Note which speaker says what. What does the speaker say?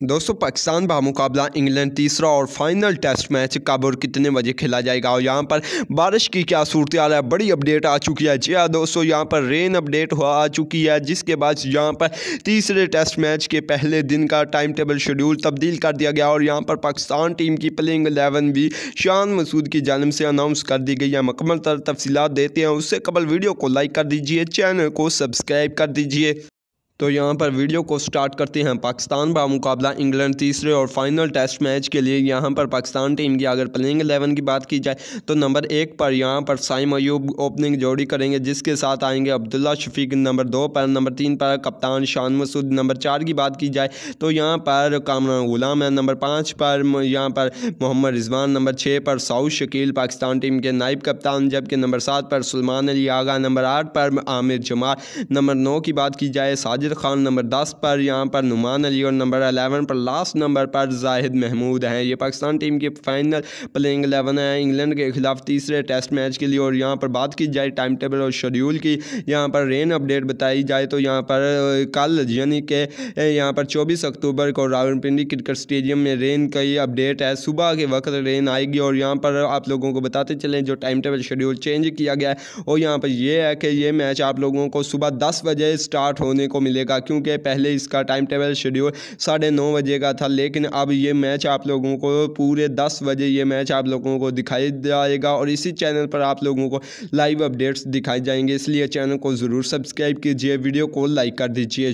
Speaker 1: दोस्तों, पाकिस्तान मुकाबला इंग्लैंड तीसरा और फाइनल टेस्ट मैच कब और कितने बजे खेला जाएगा? और यहाँ पर बारिश की क्या सूरत है? बड़ी अपडेट आ चुकी है। जी हाँ दोस्तों, यहाँ पर रेन अपडेट हो आ चुकी है, जिसके बाद यहाँ पर तीसरे टेस्ट मैच के पहले दिन का टाइम टेबल शेड्यूल तब्दील कर दिया गया। और यहाँ पर पाकिस्तान टीम की प्लेइंग एलेवन भी शान मसूद की जानब से अनाउंस कर दी गई है। मकमल तर तफसीत देते हैं। उससे कबल वीडियो को लाइक कर दीजिए चैनल को सब्सक्राइब कर दीजिए। तो यहाँ पर वीडियो को स्टार्ट करते हैं। पाकिस्तान बा मुकाबला इंग्लैंड तीसरे और फाइनल टेस्ट मैच के लिए। यहाँ पर पाकिस्तान टीम की अगर प्लेइंग एलेवन की बात की जाए तो नंबर एक पर यहाँ पर साइम अयूब ओपनिंग जोड़ी करेंगे, जिसके साथ आएँगे अब्दुल्ला शफीक नंबर दो पर, नंबर तीन पर कप्तान शान मसूद नंबर चार की बात की जाए तो यहाँ पर कामरान गुलाम है नंबर पाँच पर यहाँ पर मोहम्मद रिजवान नंबर छः पर साउथ शकील पाकिस्तान टीम के नायब कप्तान, जबकि नंबर सात पर सलमान अली आगा, नंबर आठ पर आमिर जमाल, नंबर नौ की बात की जाए, साजिद साजिद खान नंबर दस पर, यहाँ पर नुमान अली और नंबर अलेवन पर लास्ट नंबर पर जाहिद महमूद हैं। ये पाकिस्तान टीम की फाइनल प्लेइंग एलेवन है। इंग्लैंड के खिलाफ तीसरे टेस्ट मैच के लिए और यहाँ पर बात की जाए टाइम टेबल और शेड्यूल की, यहाँ पर रेन अपडेट बताई जाए तो यहाँ पर, कल यानी कि, यहाँ पर चौबीस अक्टूबर को रावलपिंडी क्रिकेट स्टेडियम में रेन का ये अपडेट है। सुबह के वक्त रेन आएगी और यहाँ पर आप लोगों को बताते चलें, जो टाइम टेबल शेड्यूल चेंज किया गया है। और यहाँ पर यह है कि ये मैच आप लोगों को सुबह दस बजे स्टार्ट होने को मिले मिलेगा, क्योंकि पहले इसका टाइम टेबल शेड्यूल साढ़े नौ बजे का था, लेकिन अब ये मैच आप लोगों को पूरे दस बजे ये मैच आप लोगों को दिखाई जाएगा और इसी चैनल पर आप लोगों को लाइव अपडेट्स दिखाई जाएँगे, इसलिए चैनल को ज़रूर सब्सक्राइब कीजिए वीडियो को लाइक कर दीजिए।